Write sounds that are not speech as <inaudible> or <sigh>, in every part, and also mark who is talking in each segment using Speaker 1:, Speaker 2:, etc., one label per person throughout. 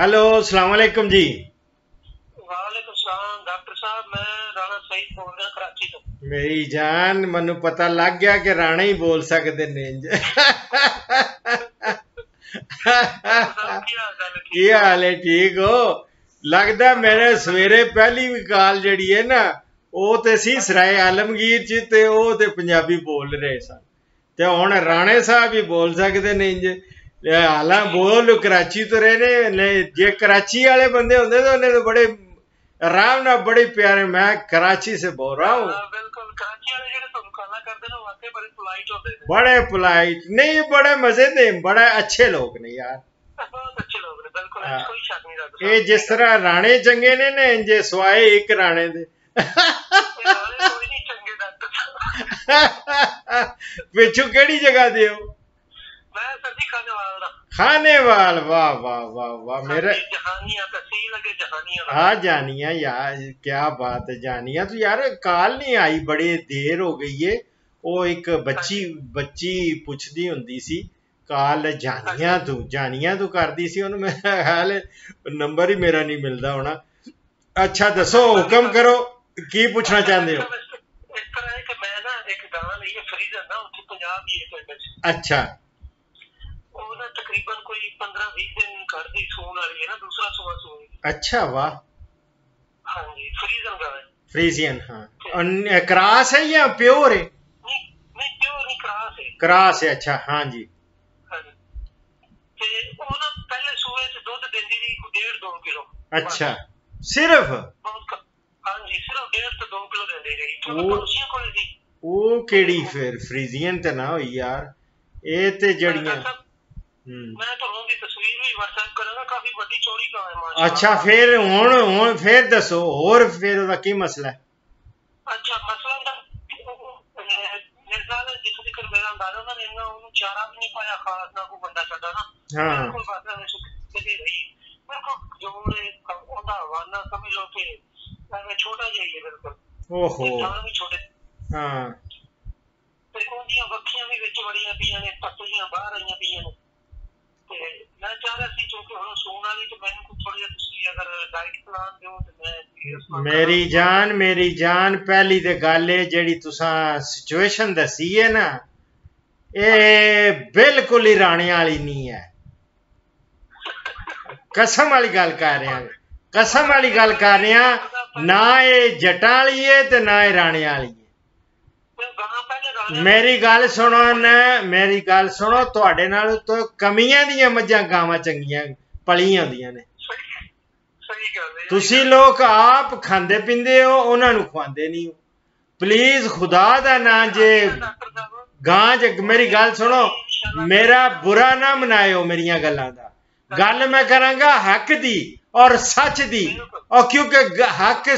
Speaker 1: Hello ਅਸਲਾਮ ਵਾਲੇਕਮ ਜੀ
Speaker 2: ਵਾਲੇਕੁਮ ਸਲਾਮ doctor Sahib ਮੈਂ ਰਾਣਾ ਸਈਦ ਬੋਲ ਰਿਹਾ ਕਰਾਚੀ ਤੋਂ।
Speaker 1: ਮੇਰੀ ਜਾਨ ਮੈਨੂੰ ਪਤਾ ਲੱਗ ਗਿਆ ਕਿ ਰਾਣਾ ਹੀ ਬੋਲ ਸਕਦੇ ਨੇ ਇੰਜ।
Speaker 2: ਕੀ ਹਾਲ ਹੈ?
Speaker 1: ਠੀਕ ਹੋ? ਲੱਗਦਾ ਮੇਰੇ ਸਵੇਰੇ ਪਹਿਲੀ ਵੀ ਕਾਲ ਜਿਹੜੀ ਹੈ ਨਾ ਉਹ ਤੇ ਸੀ ਸਰਾਏ ਆਲਮਗੀਰ ਚ ਤੇ ਉਹ ਤੇ ਪੰਜਾਬੀ ਬੋਲ ਰਹੇ ਸਨ। ਤੇ ਹੁਣ ਰਾਣੇ ਸਾਹਿਬ ਵੀ ਬੋਲ ਸਕਦੇ ਨੇ ਇੰਜ। ਹਾਲਾਂ ਬੋਲ ਕਰਾਚੀ ਤੋਂ ਰਹੇ ਨੇ ਜੇ ਕਰਾਚੀ ਵਾਲੇ ਬੰਦੇ ਹੁੰਦੇ ਤਾਂ ਉਹਨੇ ਤਾਂ ਬੜੇ ਆਰਾਮ ਨਾਲ ਬੜੇ ਪਿਆਰੇ ਮੈਂ ਕਰਾਚੀ ਸੇ ਬੋਲ ਰਹਾ ਹੂੰ
Speaker 2: ਬੜੇ ਪੋਲਾਈਟ
Speaker 1: ਬੜੇ ਨਹੀਂ ਬੜੇ ਮਜ਼ੇ ਦੇ ਬੜੇ ਅੱਛੇ ਲੋਕ ਨੇ ਯਾਰ।
Speaker 2: ਬਹੁਤ ਅੱਛੇ ਲੋਕ ਨੇ ਬਿਲਕੁਲ ਕੋਈ ਸ਼ੱਕ ਨਹੀਂ ਰੱਖਦਾ।
Speaker 1: ਇਹ ਜਿਸ ਤਰ੍ਹਾਂ ਰਾਣੇ ਚੰਗੇ ਨੇ ਨੇ ਇੰਜੇ ਸਵਾਏ ਇੱਕ ਰਾਣੇ ਦੇ।
Speaker 2: ਕੋਈ
Speaker 1: ਪਿੱਛੋਂ ਕਿਹੜੀ ਜਗ੍ਹਾ ਦੇ ਹੋ?
Speaker 2: ਮੈਂ ਸਰਦੀ ਖਾਣੇ ਵਾਲਾ ਦਾ
Speaker 1: ਖਾਨੇਵਾਲ ਵਾਹ ਵਾਹ ਵਾਹ ਵਾਹ मेरे
Speaker 2: ਜਹਾਨੀਆਂ ਤਹਿਸੀਲ ਅਗੇ ਜਹਾਨੀਆਂ ਦਾ।
Speaker 1: हाँ जानिया यार क्या बात है जानिया तो यार काल नहीं आई बड़ी देर हो गई है ਉਹ ਇੱਕ ਬੱਚੀ ਬੱਚੀ ਪੁੱਛਦੀ ਹੁੰਦੀ ਸੀ ਕਾਲ ਜਾਨੀਆਂ ਤੂੰ ਜਾਨੀਆਂ ਤੂੰ ਕਰਦੀ ਸੀ ਉਹਨੂੰ ਮੈਂ ਹਾਲ ਨੰਬਰ ਹੀ ਮੇਰਾ ਨਹੀਂ ਮਿਲਦਾ ਹੋਣਾ ਅੱਛਾ ਦੱਸੋ ਹੁਕਮ ਕਰੋ ਕੀ ਪੁੱਛਣਾ ਚਾਹੁੰਦੇ ਹੋ
Speaker 2: ਇਸ ਤਰ੍ਹਾਂ ਹੈ ਕਿ ਮੈਂ ਨਾ ਇੱਕ ਗਾਂ ਲਈ ਹੈ ਫਰੀਜ਼ਰ ਨਾ ਉੱਥੇ ਪੰਜਾਬ ਹੀ ਹੈ ਪਿੰਡ 'ਚ
Speaker 1: ਅੱਛਾ
Speaker 2: ਉਹ ਨਾ ਤਕਰੀਬਨ ਕੋਈ 15-20 ਦਿਨ ਘਰ ਦੀ ਸੂਣ ਵਾਲੀ ਹੈ ਨਾ ਦੂਸਰਾ ਸੂਆ ਸੂਈ
Speaker 1: ਅੱਛਾ ਵਾਹ।
Speaker 2: ਹਾਂਜੀ ਫਰੀਜ਼ਨ ਗਾਂ ਹੈ।
Speaker 1: ਫਰੀਜ਼ੀਅਨ ਹਾਂ ਕਰਾਸ ਹੈ ਜਾਂ ਪਿਓਰ ਹੈ?
Speaker 2: ਨਹੀਂ ਨਹੀਂ ਪਿਓਰ ਨਹੀਂ ਕਰਾਸ ਹੈ।
Speaker 1: ਕਰਾਸ ਹੈ ਅੱਛਾ ਹਾਂਜੀ
Speaker 2: ਹਾਂਜੀ। ਤੇ ਉਹ ਨਾ ਪਹਿਲੇ ਸੂਏ 'ਚ ਦੁੱਧ ਦਿੰਦੀ ਸੀ ਕੋਈ 1.5 ਕਿਲੋ।
Speaker 1: ਅੱਛਾ ਸਿਰਫ?
Speaker 2: ਬਹੁਤ ਘੱਟ। ਹਾਂਜੀ ਸਿਰਫ 1.5 ਤੋਂ 2 ਕਿਲੋ ਦਿੰਦੀ ਰਹੀ
Speaker 1: ਉਹ-
Speaker 2: ਪੜੋਸੀਆਂ ਕੋਲ ਸੀ।
Speaker 1: ਉਹ ਕਿਹੜੀ ਫਿਰ ਫਰੀਜ਼ੀਅਨ ਤੇ ਨਾ ਹੋਈ ਯਾਰ। ਇਹ ਤੇ ਜੜੀਆਂ
Speaker 2: ਡਾਕਟਰ ਸਾਹਿਬ, ਮੈਂ ਤੁਹਾਨੂੰ ਉਹਦੀ ਤਸਵੀਰ ਵੀ WhatsApp ਕਰਾਂਗਾ ਕਾਫੀ ਵੱਡੀ ਚੌੜੀ ਗਾਂ ਹੈ ਮਾਸ਼ਾਅੱਲਾ।
Speaker 1: ਅੱਛਾ ਫਿਰ ਹੁਣ ਹੁਣ ਫਿਰ ਦੱਸੋ ਹੋਰ ਫਿਰ ਉਹਦਾ ਕੀ ਮਸਲਾ ਹੈ?
Speaker 2: ਅੱਛਾ ਮਸਲਾ ਮੇਰੇ ਨਾਲ ਜਿੱਥੇ ਤੱਕ ਮੇਰਾ ਅੰਦਾਜ਼ਾ ਨੇ ਇੰਨਾ ਉਹਨੂੰ ਚਾਰਾ ਵੀ ਨਹੀਂ ਪਾਇਆ ਖਾਸ ਨਾ ਕੋਈ ਬੰਦਾ ਛੱਡਾ ਨਾ।
Speaker 1: ਹਾਂ।
Speaker 2: ਬਿਲਕੁਲ ਬਸ ਐਵੇਂ ਸੁੱਕ ਰਹੀ। ਬਿਲਕੁਲ ਜੋੜੇ ਉਹਦਾ ਹਵਾਨਾ ਸਮਝ ਲਓ ਕਿ ਐਵੇਂ ਛੋਟਾ ਜਿਹਾ ਹੀ ਹੈ ਬਿਲਕੁਲ।
Speaker 1: ਓਹੋ।
Speaker 2: ਇਨਸਾਨ ਵੀ ਛੋਟੇ।
Speaker 1: ਹਾਂ।
Speaker 2: ਤੇ ਉਹਦੀਆਂ ਵੱਖੀਆਂ ਵੀ ਵਿੱਚ ਵੜੀਆਂ ਪਈਆਂ ਨੇ ਪੱਤੀਆਂ ਬਾਹਰ ਆਈਆਂ ਪਈਆਂ ਨੇ। ਤੇ ਮੈਂ ਚਾਹ ਰਿਹਾ ਸੀ ਕਿਉਂਕਿ ਹੁਣ ਸੂਣ ਵਾਲੀ ਤੇ ਮੈਨੂੰ ਕੋਈ ਥੋੜੀ ਜਿਹੀ ਤੁਸੀਂ ਅਗਰ ਡਾਈਟ ਪਲਾਨ ਦਿਓ ਤੇ ਮੈਂ ਇਸ ਨਾਲ
Speaker 1: ਮੇਰੀ ਜਾਨ ਮੇਰੀ ਜਾਨ ਪਹਿਲੀ ਤੇ ਗੱਲ ਇਹ ਜਿਹੜੀ ਤੁਸੀਂ ਸਿਚੁਏਸ਼ਨ ਦੱਸੀ ਹੈ ਨਾ ਇਹ ਬਿਲਕੁਲ ਹੀ ਰਾਣੇ ਵਾਲੀ ਨਹੀਂ ਹੈ। ਕਸਮ ਵਾਲੀ ਗੱਲ ਕਰ ਰਿਹਾ ਕਸਮ ਵਾਲੀ ਗੱਲ ਕਰ ਰਿਹਾ ਨਾ ਇਹ ਜਟਾਂ ਵਾਲੀ ਹੈ ਤੇ ਨਾ ਇਹ ਰਾਣੇ ਵਾਲੀ ਮੇਰੀ ਗੱਲ ਸੁਣੋ ਨਾ, ਮੇਰੀ ਗੱਲ ਸੁਣੋ, ਤੁਹਾਡੇ ਨਾਲ ਤਾਂ ਕਮੀਆਂ ਦੀਆਂ ਮੱਝਾਂ ਗਾਵਾਂ ਚੰਗੀਆਂ, ਪਲੀਆਂ ਹੁੰਦੀਆਂ ਨੇ। ਤੁਸੀਂ ਲੋਕ ਆਪ ਖਾਂਦੇ ਪਿੰਦੇ ਹੋ, ਉਹਨਾਂ ਨੂੰ ਖਵਾਉਂਦੇ ਨਹੀਂ ਹੋ। ਪਲੀਜ਼ ਖੁਦਾ ਦਾ ਨਾਂ ਜੇ ਗਾਂ ਜ, ਮੇਰੀ ਗੱਲ ਸੁਣੋ, ਮੇਰਾ ਬੁਰਾ ਨਾ ਮਨਾਇਓ ਮੇਰੀਆਂ ਗੱਲਾਂ ਦਾ। ਗੱਲ ਮੈਂ ਕਰਾਂਗਾ ਹੱਕ ਦੀ ਔਰ ਸੱਚ ਦੀ। ਔਰ ਕਿਉਂਕਿ ਹੱਕ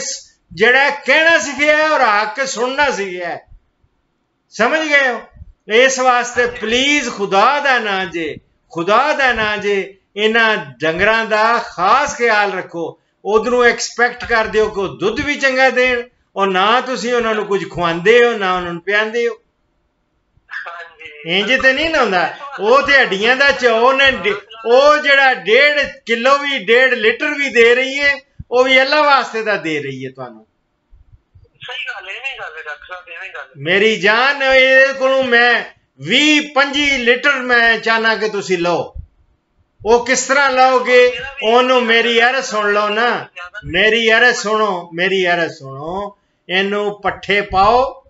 Speaker 1: ਜਿਹੜਾ ਕਹਿਣਾ ਸਿੱਖਿਆ ਔਰ ਹੱਕ ਸੁਣਨਾ ਸਿੱਖਿਆ ਸਮਝ ਗਏ ਹੋ? ਇਸ ਵਾਸਤੇ ਪਲੀਜ਼ ਖੁਦਾ ਦਾ ਨਾਂ ਜੇ ਖੁਦਾ ਦਾ ਨਾਂ ਜੇ ਇਹਨਾਂ ਡੰਗਰਾਂ ਦਾ ਖਾਸ ਖਿਆਲ ਰੱਖੋ। ਉਧਰੋਂ ਐਕਸਪੈਕਟ ਕਰਦੇ ਹੋ ਕਿ ਉਹ ਦੁੱਧ ਵੀ ਚੰਗਾ ਦੇਣ ਔਰ ਨਾ ਤੁਸੀਂ ਉਹਨਾਂ ਨੂੰ ਕੁਝ ਖਵਾਉਂਦੇ ਹੋ ਨਾ ਉਹਨਾਂ ਨੂੰ ਪਿਆਉਂਦੇ ਹੋ।
Speaker 2: ਹਾਂਜੀ।
Speaker 1: ਇੰਜ ਤੇ ਨਹੀਂ ਨਾ ਹੁੰਦਾ। ਉਹ ਤੇ ਹੱਡੀਆਂ ਦਾ ਚੋ ਨੇ ਉਹ ਜਿਹੜਾ 1.5 ਕਿਲੋ ਵੀ 1.5 ਲੀਟਰ ਵੀ ਦੇ ਰਹੀ ਹੈ ਉਹ ਵੀ ਅੱਲਾ ਵਾਸਤੇ ਦਾ ਦੇ ਰਹੀ ਹੈ ਤੁਹਾਨੂੰ।
Speaker 2: ਸਹੀ ਗੱਲ ਹੈ ਨਹੀਂ ਗੱਲ ਹੈ ਡਾਕਟਰ ਸਾਹਿਬ ਐਵੇਂ ਗੱਲ ਹੈ।
Speaker 1: ਮੇਰੀ ਜਾਨ ਇਹਦੇ ਕੋਲੋਂ ਮੈਂ 20 25 ਲੀਟਰ ਮੈਂ ਚਾਹਨਾ ਕਿ ਤੁਸੀਂ ਲਓ। ਉਹ ਕਿਸ ਤਰ੍ਹਾਂ ਲਓਗੇ? ਉਹਨੂੰ ਮੇਰੀ ਅਰਜ਼ ਸੁਣ ਲਓ ਨਾ। ਮੇਰੀ ਅਰਜ਼ ਸੁਣੋ ਮੇਰੀ ਅਰਜ਼ ਸੁਣੋ। ਇਹਨੂੰ ਪੱਠੇ ਪਾਓ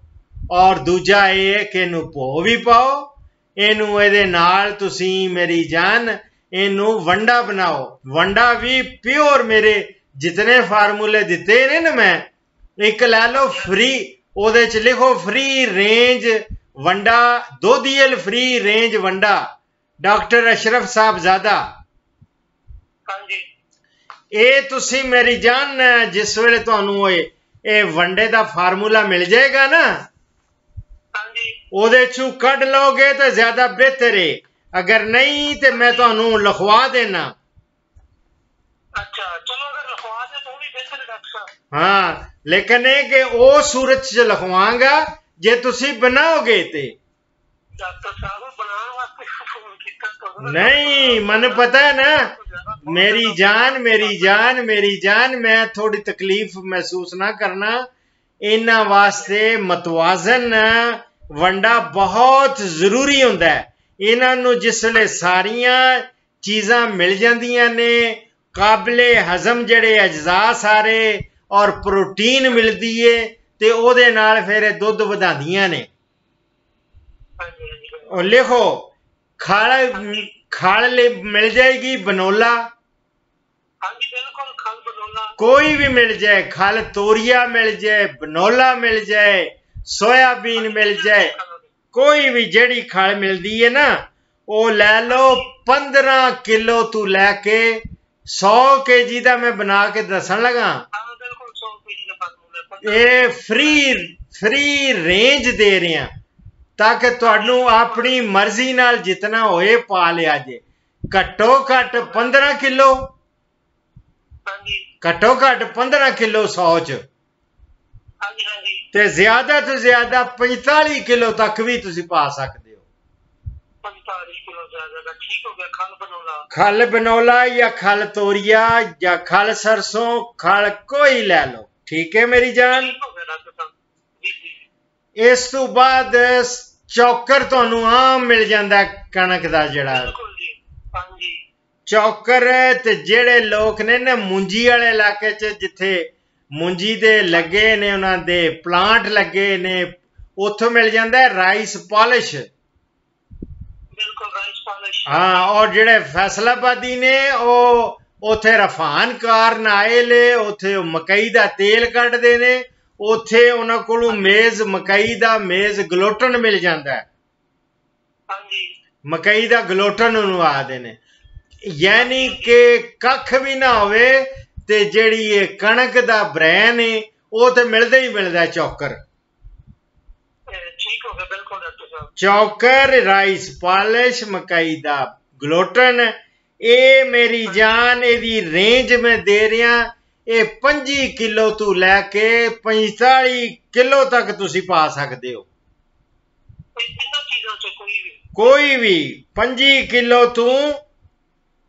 Speaker 1: ਔਰ ਦੂਜਾ ਇਹ ਕਿ ਇਹਨੂੰ ਭੋ ਵੀ ਪਾਓ। ਇਹਨੂੰ ਇਹਦੇ ਨਾਲ ਤੁਸੀਂ ਮੇਰੀ ਜਾਨ ਇਹਨੂੰ ਵੰਡਾ ਬਣਾਓ। ਵੰਡਾ ਵੀ ਪਿਓਰ ਮੇਰੇ ਜਿਤਨੇ ਫਾਰਮੂਲੇ ਦਿੱਤੇ ਨੇ ਨਾ ਮੈਂ ਇੱਕ ਲੈ ਲਓ ਫ੍ਰੀ ਉਹਦੇ ਚ ਲਿਖੋ ਫ੍ਰੀ ਰੇਂਜ ਵੰਡਾ ਦੋਧੀਲ ਫ੍ਰੀ ਰੇਂਜ ਵੰਡਾ। ਡਾਕਟਰ ਅਸ਼ਰਫ ਸਾਹਿਬ ਜ਼ਾਦਾ
Speaker 2: ਹਾਂਜੀ।
Speaker 1: ਇਹ ਤੁਸੀਂ ਮੇਰੀ ਜਾਨ ਜਿਸ ਵੇਲੇ ਤੁਹਾਨੂੰ ਇਹ ਇਹ ਵੰਡੇ ਦਾ ਫਾਰਮੂਲਾ ਮਿਲ ਜਾਏਗਾ ਨਾ?
Speaker 2: ਹਾਂਜੀ।
Speaker 1: ਉਹਦੇ ਚੋਂ ਕੱਢ ਲਓਗੇ ਤਾਂ ਜ਼ਿਆਦਾ ਬਿਹਤਰ ਹੈ ਅਗਰ ਨਹੀਂ ਤੇ ਮੈਂ ਤੁਹਾਨੂੰ ਲਿਖਵਾ ਦੇਣਾ।
Speaker 2: ਅੱਛਾ ਹੈ
Speaker 1: ਲੇਕਿਨ ਇਹ ਕਿ ਉਹ ਸੂਰਤ ਚ ਲਿਖਵਾਂਗਾ ਜੇ ਤੁਸੀਂ ਬਣਾਓਗੇ ਤੇ। ਨਹੀਂ ਮੈਨੂੰ ਪਤਾ ਹੈ ਨਾ। ਮੇਰੀ ਜਾਨ ਮੇਰੀ ਜਾਨ ਮੇਰੀ ਜਾਨ ਮੈਂ ਥੋੜੀ ਤਕਲੀਫ ਮਹਿਸੂਸ ਨਾ ਕਰਨਾ। ਇਹਨਾਂ ਵਾਸਤੇ ਮਤਵਾਜ਼ਨ ਵੰਡਾ ਬਹੁਤ ਜ਼ਰੂਰੀ ਹੁੰਦਾ ਹੈ। ਇਹਨਾਂ ਨੂੰ ਜਿਸ ਵੇਲੇ ਸਾਰੀਆਂ ਚੀਜ਼ਾਂ ਮਿਲ ਜਾਂਦੀਆਂ ਨੇ ਕਾਬਲੇ ਹਜ਼ਮ ਜਿਹੜੇ ਅਜਜ਼ਾ ਸਾਰੇ ਔਰ ਪ੍ਰੋਟੀਨ ਮਿਲਦੀ ਏ ਤੇ ਉਹਦੇ ਨਾਲ ਫਿਰ ਇਹ ਦੁੱਧ ਵਧਾਉਂਦੀਆਂ ਨੇ। ਉਹ ਲਿਖੋ ਖਲ ਖਲ ਲਈ ਮਿਲ ਜਾਏਗੀ ਬਨੋਲਾ?
Speaker 2: ਹਾਂਜੀ ਬਿਲਕੁਲ ਖਲ ਬਦੋਲਾ
Speaker 1: ਕੋਈ ਵੀ ਮਿਲ ਜਾਏ ਖਲ ਤੋਰੀਆ ਮਿਲ ਜਾਏ ਬਨੋਲਾ ਮਿਲ ਜਾਏ ਸੋਇਆਬੀਨ ਮਿਲ ਜਾਏ ਕੋਈ ਵੀ ਜਿਹੜੀ ਖਲ ਮਿਲਦੀ ਹੈ ਨਾ ਉਹ ਲੈ ਲਓ 15 ਕਿਲੋ ਤੂੰ ਲੈ ਕੇ 100 ਕੇਜੀ ਦਾ ਮੈਂ ਬਣਾ ਕੇ ਦੱਸਣ ਲਗਾ।
Speaker 2: ਹਾਂ ਬਿਲਕੁਲ 100 ਪੀਜੀ ਦਾ ਫਾਰਮੂਲਾ
Speaker 1: ਇਹ ਫ੍ਰੀ ਫ੍ਰੀ ਰੇਂਜ ਦੇ ਰਿਆਂ ਤਾਂ ਕਿ ਤੁਹਾਨੂੰ ਆਪਣੀ ਮਰਜ਼ੀ ਨਾਲ ਜਿੰਨਾ ਹੋਏ ਪਾ ਲਿਆ ਜੇ। ਘੱਟੋ ਘੱਟ 15 ਕਿਲੋ।
Speaker 2: ਹਾਂਜੀ।
Speaker 1: ਘੱਟੋ ਘੱਟ 15 ਕਿਲੋ 100 ਚ।
Speaker 2: ਹਾਂਜੀ ਹਾਂਜੀ।
Speaker 1: ਤੇ ਜ਼ਿਆਦਾ ਤੋਂ ਜ਼ਿਆਦਾ 45 ਕਿਲੋ ਤੱਕ ਵੀ ਤੁਸੀਂ ਪਾ ਸਕਦੇ ਹੋ
Speaker 2: 45 ਕਿਲੋ ਜ਼ਿਆਦਾ ਦਾ ਠੀਕ ਹੋ ਗਿਆ ਖਲ ਬਦੋਲਾ
Speaker 1: ਖਲ ਬਨੋਲਾ ਜਾਂ ਖਲ ਤੋਰੀਆ ਜਾਂ ਖਲ ਸਰਸੋਂ ਖਲ ਕੋਈ ਲੈ ਲਓ। ਠੀਕ ਹੈ ਮੇਰੀ ਜਾਨ? ਇਸ ਤੋਂ ਬਾਅਦ ਚੌਕਰ ਤੁਹਾਨੂੰ ਆਮ ਮਿਲ ਜਾਂਦਾ ਕਣਕ ਦਾ ਜਿਹੜਾ। ਚੌਕਰ ਤੇ ਜਿਹੜੇ ਲੋਕ ਨੇ ਨਾ ਮੁੰਜੀ ਵਾਲੇ ਇਲਾਕੇ 'ਚ ਜਿੱਥੇ ਮੁੰਜੀ ਦੇ ਲੱਗੇ ਨੇ ਉਹਨਾਂ ਦੇ ਪਲਾਂਟ ਲੱਗੇ ਨੇ ਉੱਥੋਂ ਮਿਲ ਜਾਂਦਾ ਰਾਈਸ ਪਾਲਿਸ਼
Speaker 2: ਬਿਲਕੁਲ
Speaker 1: ਹਾਂ। ਔਰ ਜਿਹੜੇ ਫੈਸਲਾਬਾਦੀ ਨੇ ਉਹ ਉਥੇ ਰਫਾਨ ਕਾਰਨ ਆਏ ਉਥੇ ਮਕਈ ਦਾ ਤੇਲ ਕੱਢਦੇ ਨੇ ਉਥੇ ਉਹਨਾਂ ਕੋਲੋਂ ਮੇਜ਼ ਮਕਈ ਦਾ ਮੇਜ਼ ਗਲੋਟਨ ਮਿਲ ਜਾਂਦਾ ਹੈ।
Speaker 2: ਹਾਂਜੀ।
Speaker 1: ਮਕਈ ਦਾ ਗਲੋਟਨ ਉਹਨੂੰ ਆਖਦੇ ਨੇ। ਯਾਨੀ ਕਿ ਕੱਖ ਵੀ ਨਾ ਹੋਵੇ ਤੇ ਜਿਹੜੀ ਇਹ ਕਣਕ ਦਾ ਬ੍ਰੈਨ ਹੈ ਉਹ ਤੇ ਮਿਲਦਾ ਹੀ ਮਿਲਦਾ ਚੌਕਰ।
Speaker 2: ਬਿਲਕੁਲ ਡਾਕਟਰ ਸਾਹਿਬ।
Speaker 1: ਚੌਕਰ ਰਾਈਸ ਪਾਲਿਸ਼ ਮਕਈ ਦਾ ਗਲੋਟਨ। ਇਹ ਮੇਰੀ ਜਾਨ ਇਹਦੀ ਰੇਂਜ ਮੈਂ ਦੇ ਰਿਹਾ। ਇਹ 25 ਕਿਲੋ ਤੋਂ ਲੈ ਕੇ 45 ਕਿਲੋ ਤੱਕ ਤੁਸੀਂ ਪਾ ਸਕਦੇ ਹੋ।
Speaker 2: ਕੋਈ ਵੀ?
Speaker 1: ਕੋਈ ਵੀ 25 ਕਿਲੋ ਤੋਂ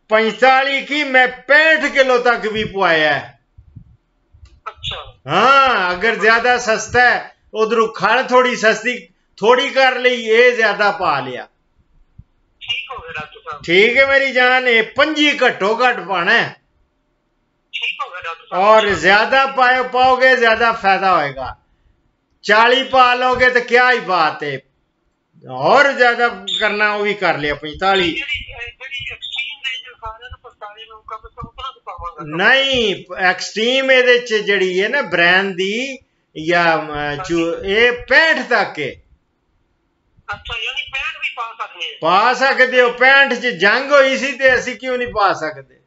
Speaker 1: 45 ਕੀ ਮੈਂ 65 ਕਿਲੋ ਤੱਕ ਵੀ ਪਵਾਇਆ ਹੈ।
Speaker 2: ਅੱਛਾ।
Speaker 1: ਹਾਂ ਅਗਰ ਜ਼ਿਆਦਾ ਸਸਤਾ ਹੈ ਉਧਰੋਂ ਖੜ ਥੋੜੀ ਸਸਤੀ ਥੋੜੀ ਕਰ ਲਈ ਇਹ ਜ਼ਿਆਦਾ ਪਾ ਲਿਆ।
Speaker 2: ਠੀਕ ਹੋ ਗਿਆ ਡਾਕਟਰ ਸਾਹਿਬ।
Speaker 1: ਠੀਕ ਹੈ ਮੇਰੀ ਜਾਨ ਇਹ ਪੰਜੀ ਘੱਟੋ ਘੱਟ ਪਾਣਾ ਹੈ।
Speaker 2: ਠੀਕ ਹੋ ਗਿਆ ਡਾਕਟਰ ਸਾਹਿਬ।
Speaker 1: ਔਰ ਜ਼ਿਆਦਾ ਪਾਇਓ ਪਾਓਗੇ ਜ਼ਿਆਦਾ ਫਾਇਦਾ ਹੋਏਗਾ। 40 ਪਾ ਲੋਗੇ ਤਾਂ ਕਿਆ ਹੀ ਬਾਤ ਹੈ। ਔਰ ਜ਼ਿਆਦਾ ਕਰਨਾ ਉਹ ਵੀ ਕਰ ਲਿਆ 45 ਨਹੀਂ ਐਕਸਟ੍ਰੀਮ ਇਹਦੇ ਚ ਜਿਹੜੀ ਹੈ ਨਾ ਬ੍ਰਾਂਡ ਦੀ ਜਾਂ ਇਹ 65 ਤੱਕ ਹੈ।
Speaker 2: ਅੱਛਾ ਯਾਨੀ 65 ਵੀ ਪਾ ਸਕਦੇ ਆ।
Speaker 1: ਪਾ ਸਕਦੇ ਹੋ 65 ਚ ਜੰਗ ਹੋਈ ਸੀ ਤੇ ਅਸੀਂ ਕਿਉਂ ਨਹੀਂ ਪਾ ਸਕਦੇ?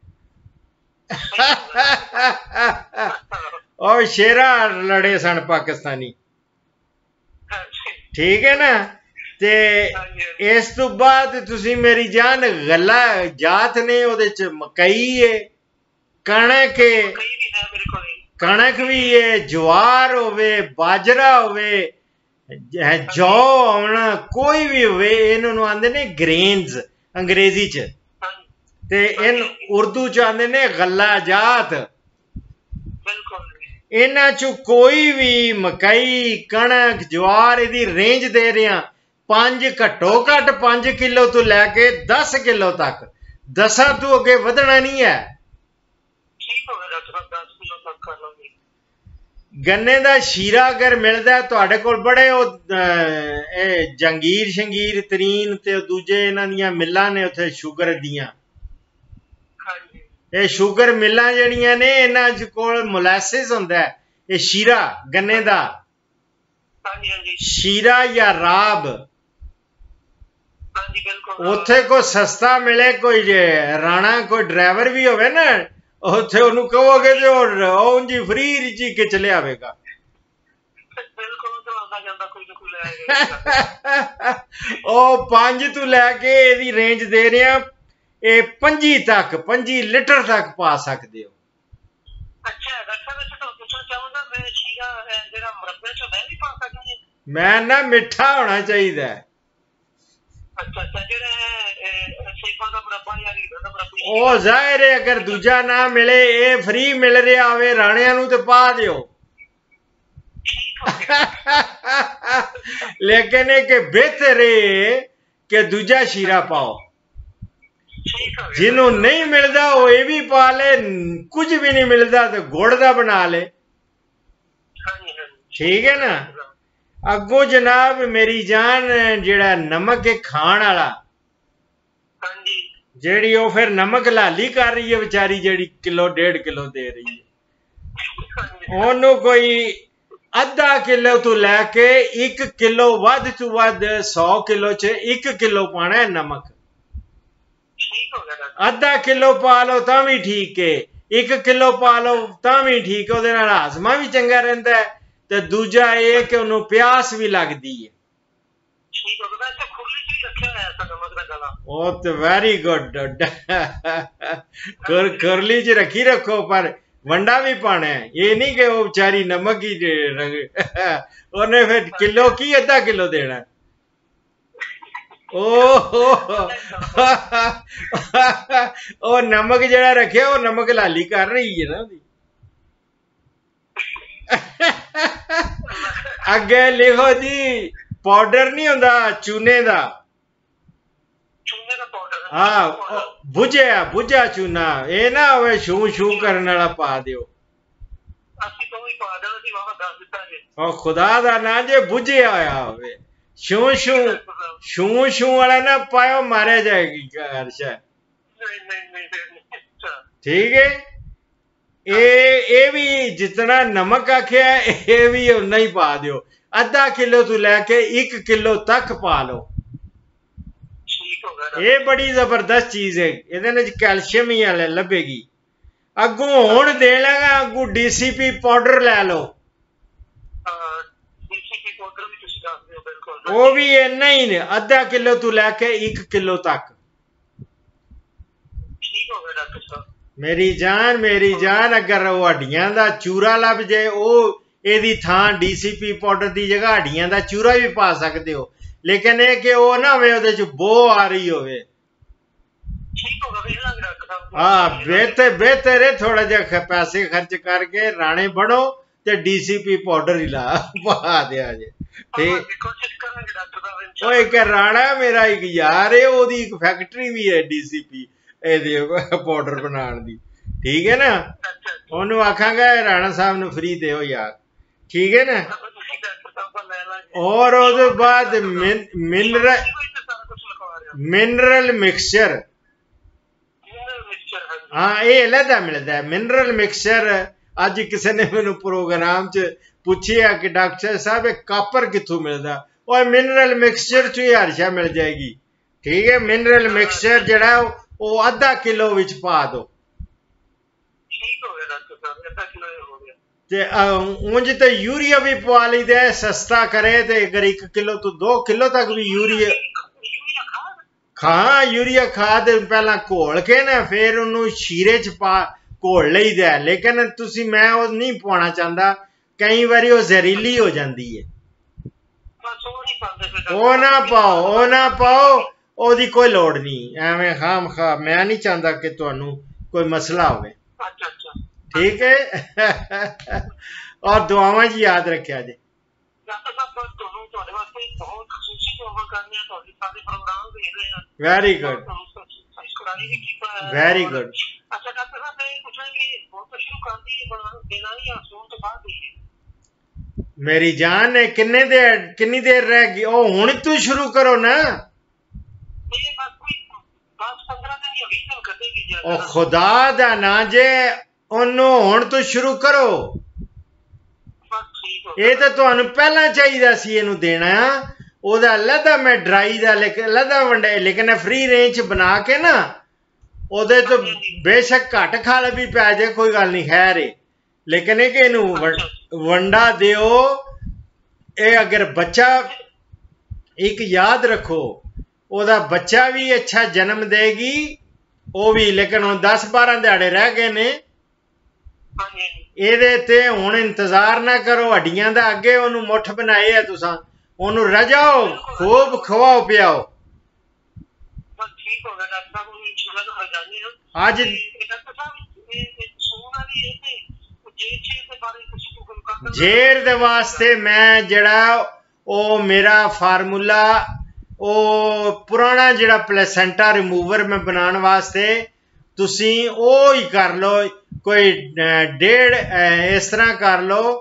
Speaker 1: ਉਹ ਸ਼ੇਰਾ ਲੜੇ ਸਨ ਪਾਕਿਸਤਾਨੀ। ਠੀਕ ਹੈ ਨਾ? ਤੇ ਇਸ ਤੋਂ ਬਾਅਦ ਤੁਸੀਂ ਮੇਰੀ ਜਾਨ ਗੱਲਾ ਜਾਤ ਨੇ ਉਹਦੇ ਚ ਮਕਈ ਏ ਕਣਕ ਏ ਕਣਕ ਵੀ ਏ ਜਵਾਰ ਹੋਵੇ ਬਾਜਰਾ ਹੋਵੇ ਜ- ਜੌ ਹੋਣਾ ਕੋਈ ਵੀ ਹੋਵੇ ਇਹਨਾਂ ਨੂੰ ਆਂਦੇ ਨੇ ਗ੍ਰੇਨਸ ਅੰਗਰੇਜ਼ੀ ਚ। ਤੇ ਇਹਨ ਉਰਦੂ ਚ ਆਂਦੇ ਨੇ ਗੱਲਾ ਜਾਤ।
Speaker 2: ਬਿਲਕੁਲ
Speaker 1: ਇਹਨਾਂ ਚ ਕੋਈ ਵੀ ਮਕਈ ਕਣਕ ਜਵਾਰ ਇਹਦੀ ਰੇਂਜ ਦੇ ਰਿਆਂ ਪੰਜ ਘੱਟੋ ਘੱਟ 5 ਕਿਲੋ ਤੋਂ ਲੈ ਕੇ 10 ਕਿਲੋ ਤੱਕ। ਦਸਾਂ ਤੋਂ ਅੱਗੇ ਵਧਣਾ ਨਹੀਂ ਹੈ।
Speaker 2: ਠੀਕ ਹੋ ਗਿਆ ਡਾਕਟਰ ਸਾਹਿਬ 10 ਕਿਲੋ ਤੱਕ ਕਰ ਲਵਾਂਗੇ
Speaker 1: ਗੰਨੇ ਦਾ ਸ਼ੀਰਾ ਅਗਰ ਮਿਲਦਾ ਤੁਹਾਡੇ ਕੋਲ ਬੜੇ ਉਹ ਇਹ ਜੰਗੀਰ ਸ਼ੰਗੀਰ ਤਰੀਨ ਤੇ ਦੂਜੇ ਇਹਨਾਂ ਦੀਆਂ ਮਿੱਲਾਂ ਨੇ ਉੱਥੇ ਸ਼ੂਗਰ ਦੀਆਂ।
Speaker 2: ਹਾਂਜੀ।
Speaker 1: ਇਹ ਸ਼ੂਗਰ ਮਿੱਲਾਂ ਜਿਹੜੀਆਂ ਨੇ ਇਹਨਾਂ ਚ ਕੋਲ ਮੋਲੈਸਿਸ ਹੁੰਦਾ ਹੈ ਇਹ ਸ਼ੀਰਾ ਗੰਨੇ ਦਾ।
Speaker 2: ਹਾਂਜੀ ਹਾਂਜੀ।
Speaker 1: ਸ਼ੀਰਾ ਜਾਂ ਰਾਬ।
Speaker 2: ਹਾਂਜੀ ਬਿਲਕੁਲ।
Speaker 1: ਉੱਥੇ ਕੋਈ ਸਸਤਾ ਮਿਲੇ ਕੋਈ ਜੇ ਰਾਣਾ ਕੋਈ ਡਰਾਈਵਰ ਵੀ ਹੋਵੇ ਨਾ ਉੱਥੇ ਉਹਨੂੰ ਕਹੋਗੇ ਤੇ ਉਹ ਜੀ ਫ੍ਰੀ ਰਿਚੀ ਕੇ ਚਲੇ ਆਵੇਗਾ ਉਹ 5 <laughs> ਤੋਂ ਲੈ ਕੇ ਇਹਦੀ ਰੇਂਜ ਦੇ ਰਿਹਾ ਇਹ 25 ਤੱਕ 25 ਲੀਟਰ ਤੱਕ ਪਾ ਸਕਦੇ ਹੋ।
Speaker 2: ਅੱਛਾ ਡਾਕਟਰ ਮੈਂ ਤੁਹਾਨੂੰ ਪੁੱਛਣਾ ਚਾਹੁੰਦਾ ਮੈਂ ਸ਼ੀਰਾ ਜਿਹੜਾ ਮੁਰੱਬੇ ਚ ਮੈਂ ਵੀ ਪਾ ਸਕਦੀ
Speaker 1: ਮੈਂ ਨਾ ਮਿੱਠਾ ਹੋਣਾ ਚਾਹੀਦਾ।
Speaker 2: ਅੱਛਾ ਅੱਛਾ ਜਿਹੜਾ
Speaker 1: ਉਹ ਜ਼ਾਹਿਰ ਹੈ ਅਗਰ ਦੂਜਾ ਨਾ ਮਿਲੇ ਇਹ ਫ੍ਰੀ ਮਿਲ ਰਿਹਾ ਹੋਵੇ ਰਾਣਿਆਂ ਨੂੰ ਤੇ ਪਾ ਦਿਓ। <laughs> ਲੇਕਿਨ ਇਹ ਕਿ ਬਿਹਤਰ ਹੈ ਕਿ ਦੂਜਾ ਸ਼ੀਰਾ ਪਾਓ। ਜਿਹਨੂੰ ਨਹੀਂ ਮਿਲਦਾ ਉਹ ਇਹ ਵੀ ਪਾ ਲੇ ਕੁਝ ਵੀ ਨਹੀਂ ਮਿਲਦਾ ਤੇ ਗੁੜ ਦਾ ਬਣਾ ਲੇ। ਠੀਕ ਹੈ ਨਾ? ਅੱਗੋਂ ਜਨਾਬ ਮੇਰੀ ਜਾਨ ਜਿਹੜਾ ਨਮਕ ਹੈ ਖਾਣ ਵਾਲਾ ਜਿਹੜੀ ਉਹ ਫਿਰ ਨਮਕ ਲਾਲੀ ਕਰ ਰਹੀ ਹੈ ਵਿਚਾਰੀ ਜਿਹੜੀ ਕਿਲੋ ਡੇਢ ਕਿਲੋ ਦੇ ਰਹੀ ਹੈ। ਉਹਨੂੰ ਕੋਈ ਅੱਧਾ ਕਿਲੋ ਤੋਂ ਲੈ ਕੇ 1 ਕਿਲੋ ਵੱਧ ਤੋਂ ਵੱਧ 100 ਕਿਲੋ ਚ 1 ਕਿਲੋ ਪਾਣਾ ਹੈ ਨਮਕ। ਅੱਧਾ ਕਿਲੋ ਪਾ ਲਓ ਤਾਂ ਵੀ ਠੀਕ ਹੈ 1 ਕਿਲੋ ਪਾ ਲਓ ਤਾਂ ਵੀ ਠੀਕ ਉਹਦੇ ਨਾਲ ਹਾਜ਼ਮਾ ਵੀ ਚੰਗਾ ਰਹਿੰਦਾ ਤੇ ਦੂਜਾ ਇਹ ਕਿ ਉਹਨੂੰ ਪਿਆਸ ਵੀ ਲੱਗਦੀ ਹੈ
Speaker 2: ਠੀਕ ਹੋ ਗਿਆ ਵੈਸੇ ਖੁਰਲੀ ਚ ਹੀ ਰੱਖਿਆ ਹੋਇਆ ਸੀ ਨਮਕ ਦਾ ਗਲਾ
Speaker 1: ਉਹ ਤੇ ਵੈਰੀ ਗੁੱਡ ਕਰ ਕਰਲੀ ਚ ਰੱਖੀ ਰੱਖੋ ਪਰ ਵੰਡਾ ਵੀ ਪਾਣਾ ਹੈ ਇਹ ਨਹੀਂ ਕਿ ਉਹ ਵਿਚਾਰੀ ਨਮਕ ਹੀ ਦੇ- ਰੰਗ- ਉਹਨੇ ਫਿਰ ਕਿਲੋ ਕੀ ਅੱਧਾ ਕਿਲੋ ਦੇਣਾ ਹੈ। ਓਹ ਉਹ ਨਮਕ ਜਿਹੜਾ ਰੱਖਿਆ ਉਹ ਨਮਕ ਹੈ ਨਾ ਨਹੀਂ ਹਾਂ ਉਹ ਬੁਝਿਆ ਬੁਝਾ ਚੂਨਾ। ਇਹ ਨਾ ਹੋਵੇ ਛੂ ਛੂ ਕਰਨ ਵਾਲਾ ਪਾ ਦਿਓ।
Speaker 2: ਅਸੀਂ ਤੋਂ ਹੀ ਪਾ ਦੇਣਾ ਸੀ ਵਾਵਾ ਦੱਸ ਦਿੱਤਾ ਜੀ।
Speaker 1: ਉਹ ਖੁਦਾ ਦਾ ਨਾਂ ਜੇ ਬੁਝਿਆ ਹੋਇਆ ਹੋਵੇ। ਛੂ ਇਹ ਇਹ ਵੀ ਜਿਤਨਾ ਨਮਕ ਆਖਿਆ ਇਹ ਵੀ ਉਨਾ ਹੀ ਪਾ ਦਿਓ ਅੱਧਾ ਕਿਲੋ ਤੋਂ ਲੈ ਕੇ 1 ਕਿਲੋ ਤੱਕ ਪਾ ਲਓ
Speaker 2: ਠੀਕ ਹੋ ਗਿਆ
Speaker 1: ਇਹ ਬੜੀ ਜ਼ਬਰਦਸਤ ਚੀਜ਼ ਹੈ ਇਹਦੇ ਵਿੱਚ ਕੈਲਸ਼ੀਅਮ ਹੀ ਹਲੇ ਲੱਭੇਗੀ। ਅੱਗੋਂ ਹੁਣ ਦੇਣ ਲੱਗਾ ਅੱਗੋਂ ਡੀਸੀਪੀ ਪਾਊਡਰ ਲੈ ਲਓ।
Speaker 2: ਹਾਂ ਡੀਸੀਪੀ ਪਾਊਡਰ ਵੀ ਤੁਸੀਂ ਦੱਸ ਦਿਓ ਬਿਲਕੁਲ।
Speaker 1: ਉਹ ਵੀ ਇੰਨਾ ਹੀ ਨੇ ਅੱਧਾ ਕਿਲੋ ਤੋਂ ਲੈ ਕੇ 1 ਕਿਲੋ ਤੱਕ।
Speaker 2: ਠੀਕ ਹੋ ਗਿਆ ਡਾਕਟਰ ਸਾਹਿਬ।
Speaker 1: ਮੇਰੀ ਜਾਨ ਮੇਰੀ ਜਾਨ ਅਗਰ ਉਹ ਹੱਡੀਆਂ ਦਾ ਚੂਰਾ ਲੱਭ ਜੇ ਉਹ ਇਹਦੀ ਥਾਂ ਡੀਸੀਪੀ ਪਾਊਡਰ ਦੀ ਜਗ੍ਹਾ ਹੱਡੀਆਂ ਦਾ ਚੂਰਾ ਵੀ ਪਾ ਸਕਦੇ ਹੋ। ਲੇਕਿਨ ਇਹ ਕਿ ਉਹ ਨਾ ਹੋਵੇ ਉਹਦੇ ਚ ਬੋ ਆ ਰਹੀ ਹੋਵੇ।
Speaker 2: ਠੀਕ ਹੋ ਗਿਆ ਵੇਖ ਲਾਂਗੇ ਡਾਕਟਰ ਸਾਹਿਬ।
Speaker 1: ਹਾਂ ਬਿਹਤਰ ਬਿਹਤਰ ਹੈ ਥੋੜਾ ਜਿਹਾ ਪੈਸੇ ਖਰਚ ਕਰਕੇ ਰਾਣੇ ਬਣੋ ਤੇ ਡੀਸੀਪੀ ਪਾਊਡਰ ਹੀ ਲਾ ਪਾ ਦਿਆ ਜੇ। ਤੇ ਉਹ ਇੱਕ ਰਾਣਾ ਮੇਰਾ ਇੱਕ ਯਾਰ ਹੈ ਉਹਦੀ ਇੱਕ ਫੈਕਟਰੀ ਵੀ ਹੈ ਡੀਸੀਪੀ ਇਹਦੇ ਪਾਊਡਰ ਬਣਾਉਣ ਦੀ। ਠੀਕ ਹੈ ਨਾ? ਉਹਨੂੰ ਆਖਾਂਗਾ ਰਾਣਾ ਸਾਹਿਬ ਨੂੰ ਫ੍ਰੀ ਦਿਓ ਯਾਰ। ਠੀਕ ਹੈ ਨਾ?
Speaker 2: ਲਿਖਵਾ ਰਿਹਾ।
Speaker 1: Mineral mixture.
Speaker 2: ਮਿਨਰਲ ਮਿਕਸਚਰ ਹੈ
Speaker 1: ਇਹ ਅਲੱਗਾ ਮਿਲਦਾ ਮਿਨਰਲ ਮਿਕਸਚਰ ਅੱਜ ਕਿਸੇ ਨੇ ਮੈਨੂੰ ਪ੍ਰੋਗਰਾਮ 'ਚ ਪੁੱਛਿਆ ਕਿ ਡਾਕਟਰ ਸਾਹਿਬ ਇਹ ਕਾਪਰ ਕਿੱਥੋਂ ਮਿਲਦਾ? ਉਹ ਮਿਨਰਲ ਮਿਕਸਚਰ 'ਚ ਹੀ ਹਰਸ਼ਾ ਮਿਲ ਜਾਏਗੀ। ਠੀਕ ਹੈ ਮਿਨਰਲ ਮਿਕਸਚਰ ਜਿਹੜਾ ਉਹ- ਅੱਧਾ ਕਿਲੋ ਵਿੱਚ ਪਾ ਦਿਓ।
Speaker 2: ਠੀਕ ਹੋ ਗਿਆ ਡਾਕਟਰ ਸਾਹਿਬ
Speaker 1: ਤੇ ਉਂਝ ਤੇ ਯੂਰੀਆ ਵੀ ਪਵਾ ਲਈਦਾ ਸਸਤਾ ਕਰੇ ਤੇ ਅਗਰ 1 ਕਿਲੋ ਤੋਂ 2 ਕਿਲੋ ਤੱਕ ਵੀ ਯੂਰੀਆ
Speaker 2: ਯੂਰੀਆ
Speaker 1: ਯੂਰੀਆ ਖਾਦ ਪਹਿਲਾਂ ਘੋਲ ਕੇ ਨਾ, ਫਿਰ ਉਹਨੂੰ ਸ਼ੀਰੇ ਚ ਪਾ, ਘੋਲ ਲਈਦਾ ਲੇਕਿਨ ਤੁਸੀਂ, ਮੈਂ ਉਹ ਨਹੀਂ ਪਾਉਣਾ ਚਾਹੁੰਦਾ। ਕਈ ਵਾਰੀ ਉਹ ਜ਼ਹਿਰੀਲੀ ਹੋ ਜਾਂਦੀ ਹੈ।
Speaker 2: ਉਹ
Speaker 1: ਉਹ ਨਾ ਪਾਓ, ਉਹ ਨਾ ਪਾਓ, ਉਹਦੀ ਕੋਈ ਲੋੜ ਨਹੀਂ। ਐਵੇਂ ਖਾਮ ਖਾ ਮੈਂ ਨਹੀਂ ਚਾਹੁੰਦਾ ਕਿ ਤੁਹਾਨੂੰ ਕੋਈ ਮਸਲਾ ਹੋਵੇ।
Speaker 2: ਅੱਛਾ ਅੱਛਾ।
Speaker 1: ਠੀਕ ਹੈ। ਔਰ ਦੁਆਵਾਂ 'ਚ ਯਾਦ ਰੱਖਿਆ ਜੇ।
Speaker 2: ਹੈ। ਹਾਂ।
Speaker 1: ਵੈਰੀ ਗੁੱਡ
Speaker 2: ਤੁਹਾਨੂੰ ਸਬਸਕ੍ਰਾਈਬ ਵੀ ਕੀਤਾ ਹੈ
Speaker 1: Very good.
Speaker 2: ਅੱਛਾ ਡਾਕਟਰ ਸਾਹਿਬ ਮੈਂ ਕਿ ਬਹੁਤ ਸ਼ੁਰੂ ਕਰਦੀ ਹੈ ਦੇਣਾ ਜਾਂ ਸੂਣ ਤੋਂ ਬਾਅਦ ਦੇਈਏ
Speaker 1: ਮੇਰੀ ਜਾਨ ਨੇ ਕਿੰਨੇ ਦੇਰ ਕਿੰਨੀ ਦੇਰ ਰਹਿ ਗਈ? ਉਹ ਹੁਣ ਤੂੰ ਸ਼ੁਰੂ ਕਰੋ ਨਾ।
Speaker 2: ਇਹ ਬਸ ਕੋਈ 10 15 ਦਿਨ ਜਾਂ 20 ਦਿਨ ਕੱਢੇਗੀ ਜੀ
Speaker 1: ਉਹ ਖੁਦਾ ਦਾ ਨਾਂ ਜੇ। ਉਹਨੂੰ ਹੁਣ ਤੋਂ ਸ਼ੁਰੂ ਕਰੋ। ਇਹ ਤਾਂ ਤੁਹਾਨੂੰ ਪਹਿਲਾਂ ਚਾਹੀਦਾ ਸੀ ਇਹਨੂੰ ਦੇਣਾ। ਉਹਦਾ ਅਲੱਗਾ ਮੈਂ ਡਰਾਈ ਦਾ ਅਲੱਗਾ ਵੰਡੇ ਲੇਕਿਨ ਫ੍ਰੀ ਰੇਂਜ ਬਣਾ ਕੇ ਨਾ ਉਹਦੇ ਤੋਂ ਬੇਸ਼ੱਕ ਘੱਟ ਖਾਲ ਵੀ ਪੈ ਜਾਏ ਕੋਈ ਗੱਲ ਨਹੀਂ ਖੈਰ ਏ ਲੇਕਿਨ ਇਹ ਕਿ ਇਹਨੂੰ ਵੰਡਾ ਦਿਓ। ਇਹ ਅਗਰ ਬੱਚਾ ਇੱਕ ਯਾਦ ਰੱਖੋ ਉਹਦਾ ਬੱਚਾ ਵੀ ਅੱਛਾ ਜਨਮ ਦੇਗੀ ਉਹ ਵੀ ਲੇਕਿਨ ਹੁਣ 10 12 ਦਿਹਾੜੇ ਰਹਿ ਗਏ ਨੇ ਇਹਦੇ ਤੇ ਹੁਣ ਇੰਤਜ਼ਾਰ ਨਾ ਕਰੋ ਹੱਡੀਆਂ ਦਾ ਅੱਗੇ ਉਹਨੂੰ ਮੁੱਠ ਬਣਾਏ ਆ ਤੁਸੀਂ। ਉਹਨੂੰ ਰਜਾਓ ਖੂਬ ਖਵਾਓ ਪਿਆਓ। ਅੱਜ ਜੇਰ ਦੇ ਵਾਸਤੇ ਮੈਂ ਜਿਹੜਾ ਉਹ ਮੇਰਾ ਫਾਰਮੂਲਾ ਉਹ ਪੁਰਾਣਾ ਜਿਹੜਾ ਪਲੇਸੈਂਟਾ ਰਿਮੂਵਰ ਮੈਂ ਬਣਾਉਣ ਵਾਸਤੇ ਤੁਸੀਂ ਉਹ ਹੀ ਕਰ ਲਓ ਕੋਈ ਡੇਢ ਇਸ ਤਰ੍ਹਾਂ ਕਰ ਲਓ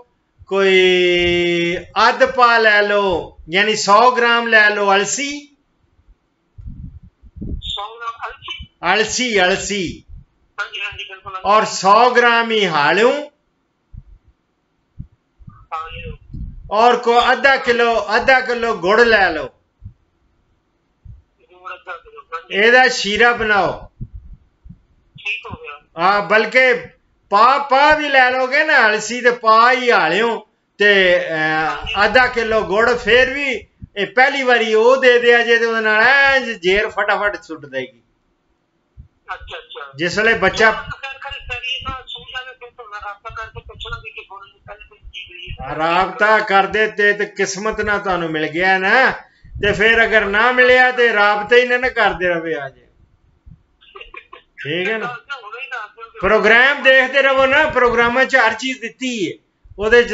Speaker 1: ਕੋਈ ਅੱਧ ਪਾ ਲੈ ਲਓ ਯਾਨੀ 100 ਗ੍ਰਾਮ ਲੈ ਲਓ ਅਲਸੀ।
Speaker 2: 100 ਗ੍ਰਾਮ ਅਲਸੀ?
Speaker 1: ਅਲਸੀ ਔਰ 100 ਗ੍ਰਾਮ ਹੀ ਹਾਲਿਓ
Speaker 2: ਹਾਂ ਜੀ
Speaker 1: ਔਰ ਕੋ ਅੱਧਾ ਕਿਲੋ ਅੱਧਾ ਕਿਲੋ ਗੁੜ ਲੈ ਲਓ। ਇਹਦਾ ਸ਼ੀਰਾ ਬਣਾਓ।
Speaker 2: ਠੀਕ ਹੋ ਗਿਆ।
Speaker 1: ਆ ਬਲਕਿ ਪਾ ਪਾ ਵੀ ਲੈ ਲੋਗੇ ਨਾ ਅਲਸੀ ਤੇ ਪਾ ਹੀ ਹਾਲਿਓ ਤੇ ਅੱਧਾ ਕਿਲੋ ਗੁੜ ਫੇਰ ਵੀ ਇਹ ਪਹਿਲੀ ਵਾਰੀ ਉਹ ਦੇ ਦਿਆ ਜੇ ਤੇ ਉਹਦੇ ਨਾਲ ਐਂ ਜੇਰ ਫਟਾਫਟ ਸੁੱਟ ਦੇਗੀ।
Speaker 2: ਅੱਛਾ ਅੱਛਾ।
Speaker 1: ਜਿਸ ਵੇਲੇ ਬੱਚਾ
Speaker 2: ਰਾਬਤਾ
Speaker 1: ਕਰਦੇ ਤੇ ਤੇ ਕਿਸਮਤ ਨਾਲ ਤੁਹਾਨੂੰ ਮਿਲ ਗਿਆ ਨਾ ਤੇ ਫਿਰ ਅਗਰ ਨਾ ਮਿਲਿਆ ਤੇ ਰਾਬਤਾ ਹੀ ਨਾ ਕਰਦੇ ਰਵੇ ਆ ਜੇ। ਠੀਕ ਹੈ ਨਾ? ਪ੍ਰੋਗਰਾਮ ਦੇਖਦੇ ਰਹੋ ਨਾ ਪ੍ਰੋਗਰਾਮਾਂ 'ਚ ਹਰ ਚੀਜ਼ ਦਿੱਤੀ ਹੈ ਉਹਦੇ 'ਚ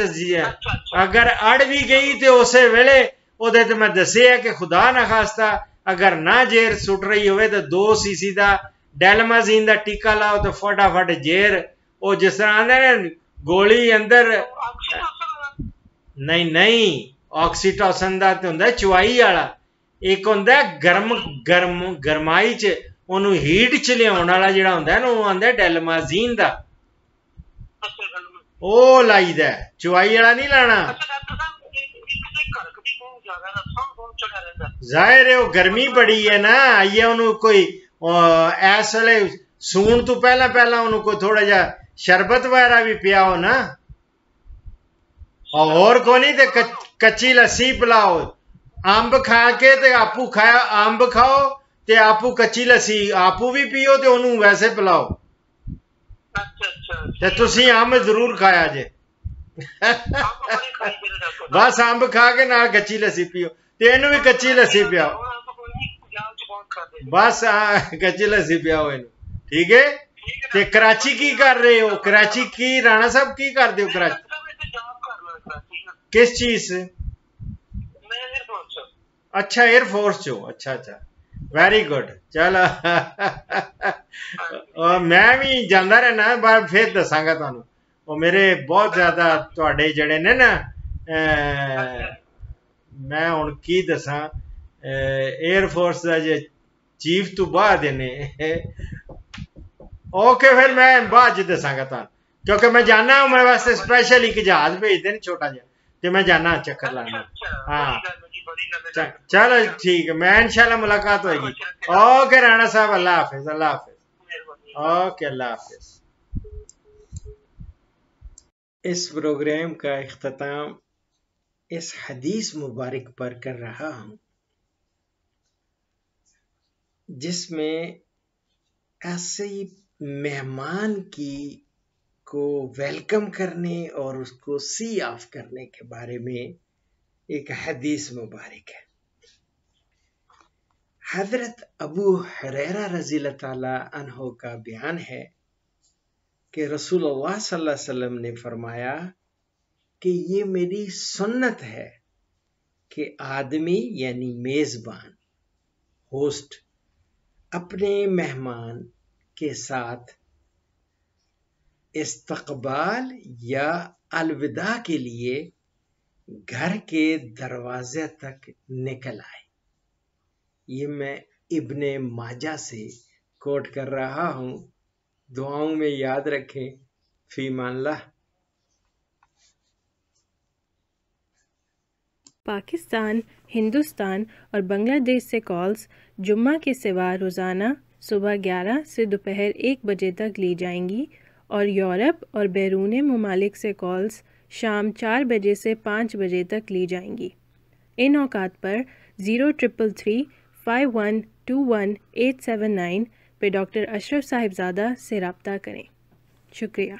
Speaker 1: ਅਗਰ ਅੜ ਵੀ ਗਈ ਤੇ ਉਸੇ ਵੇਲੇ ਉਹਦੇ ਤੇ ਮੈਂ ਦੱਸਿਆ ਕਿ ਖੁਦਾ ਨਾ ਖਾਸਤਾ ਅਗਰ ਨਾ ਜੇਰ ਸੁੱਟ ਰਹੀ ਹੋਵੇ ਤਾਂ 2 ਸੀਸੀ ਦਾ ਡੈਲਮਾਜ਼ੀਨ ਦਾ ਟੀਕਾ ਲਾਓ ਤਾਂ ਫਟਾਫਟ ਜੇਰ ਉਹ ਜਿਸ ਤਰ੍ਹਾਂ ਆਂਦੇ ਨੇ ਗੋਲੀ ਅੰਦਰ ਨਹੀਂ ਨਹੀਂ ਆਕਸੀਟੋਸਨ ਦਾ ਤੇ ਹੁੰਦਾ ਚੁਆਈ ਵਾਲਾ। ਇੱਕ ਹੁੰਦਾ ਗਰਮ ਗਰਮ ਗਰਮਾਈ ਚ ਉਹਨੂੰ ਹੀਟ ਚ ਲਿਆਉਣ ਵਾਲਾ ਜਿਹੜਾ ਹੁੰਦਾ ਨਾ ਉਹ ਆਂਦਾ ਡੈਲਮਾਜ਼ੀਨ ਦਾ। ਉਹ ਲਾਈਦਾ ਚੁਆਈ ਵਾਲਾ ਨਹੀਂ ਲਾਣਾ। ਜ਼ਾਹਿਰ ਹੈ ਉਹ ਗਰਮੀ ਬੜੀ ਹੈ ਨਾ। ਆਈਏ ਉਹਨੂੰ ਕੋਈ ਅਹ, ਇਸ ਵੇਲੇ ਸੂਣ ਤੋਂ ਪਹਿਲਾਂ ਪਹਿਲਾਂ ਉਹਨੂੰ ਕੋਈ ਥੋੜਾ ਜਿਹਾ ਸ਼ਰਬਤ ਵਗੈਰਾ ਵੀ ਪਿਆਓ ਨਾ। ਹੋਰ ਕੋ ਨਹੀਂ ਤੇ ਕੱਚੀ ਲੱਸੀ ਪਿਲਾਓ। ਅੰਬ ਖਾ ਕੇ ਤੇ ਆਪੂ ਖਾਇਆ ਅੰਬ ਖਾਓ। ਤੇ ਆਪੂ ਕੱਚੀ ਲੱਸੀ ਆਪੂ ਵੀ ਪੀਓ ਤੇ ਉਹਨੂੰ ਵੈਸੇ ਪਿਲਾਓ।
Speaker 2: ਅੱਛਾ ਅੱਛਾ
Speaker 1: ਤੇ ਤੁਸੀਂ ਅੰਬ ਜ਼ਰੂਰ ਖਾਇਆ ਜੇ। ਬਸ ਅੰਬ ਖਾ ਕੇ ਨਾਲ ਕੱਚੀ ਲੱਸੀ ਪੀਓ। ਤੇ ਇਹਨੂੰ ਵੀ ਕੱਚੀ ਲੱਸੀ ਪਿਆਓ। ਬਸ ਆ ਕੱਚੀ ਲੱਸੀ ਪਿਆਓ ਇਹਨੂੰ। ਠੀਕ ਹੈ ਤੇ ਕਰਾਚੀ ਕੀ ਕਰ ਰਹੇ ਹੋ? ਕਰਾਚੀ ਕੀ ਰਾਣਾ ਸਾਹਿਬ ਕੀ ਕਰਦੇ ਹੋ ਕਰਾਚੀ? ਕਿਸ ਚੀਜ਼?
Speaker 2: ਮੈਂ 에ਚ।
Speaker 1: ਅੱਛਾ 에ਅਰ ਫੋਰਸ ਚੋਂ। ਅੱਛਾ ਅੱਛਾ। ਵੈਰੀ ਗੁੱਡ ਚਲ। ਮੈਂ ਵੀ ਜਾਂਦਾ ਰਹਿਣਾ ਪਰ ਫਿਰ ਦੱਸਾਂਗਾ ਤੁਹਾਨੂੰ। ਉਹ ਮੇਰੇ ਬਹੁਤ ਜ਼ਿਆਦਾ ਤੁਹਾਡੇ ਜਿਹੜੇ ਨੇ ਨਾ ਮੈਂ ਹੁਣ ਕੀ ਦੱਸਾਂ 에ਅਰ ਫੋਰਸ ਦਾ ਜੇ ਚੀਫ ਤੋਂ ਬਾਅਦ ਨੇ ਓਕੇ ਫਿਰ ਮੈਂ ਬਾਅਦ ਚ ਦੱਸਾਂਗਾ ਤੁਹਾਨੂੰ। ਕਿਉਂਕਿ ਮੈਂ ਜਾਣਾ ਮੇਰੇ ਵਾਸਤੇ ਸਪੈਸ਼ਲ ਇੱਕ ਜਹਾਜ਼ ਭੇਜਦੇ ਨੇ ਛੋਟਾ ਜਿਹਾ। ਤੇ ਮੈਂ ਜਾਣਾ ਚੱਕਰ ਲਾਣਾ ਹਾਂ। चलो ठीक है मैं इंशाल्लाह मुलाकात होगी। ओके राणा साहब अल्लाह हाफिज अल्लाह हाफिज। ओके अल्लाह हाफिज। इस प्रोग्राम का अख्ताम इस हदीस मुबारक पर कर रहा हूँ जिसमें ऐसे ही मेहमान की को वेलकम करने और उसको सी ऑफ़ करने के बारे में एक हदीस मुबारक है। हज़रत अबू हुरैरा रज़ी अनहो का बयान है कि अलैहि वसल्लम ने फरमाया कि ये मेरी सुन्नत है कि आदमी यानी मेज़बान, होस्ट, अपने मेहमान के साथ इस्तकबाल या अलविदा के लिए घर के दरवाजे तक निकल आए। ये मैं इब्ने माजा से कोट कर रहा हूँ। दुआओं में याद रखें फीमानला
Speaker 3: पाकिस्तान, हिंदुस्तान और बांग्लादेश से कॉल्स जुम्मा के सिवा रोज़ाना सुबह 11 से दोपहर एक बजे तक ली जाएँगी और यूरोप और बैरून ममालिक से कॉल्स शाम चार बजे से पाँच बजे तक ली जाएँगी। इन औकात पर zero triple three five one two one eight seven nine पे डॉक्टर अशरफ साहिबजादा से रबता करें। शुक्रिया।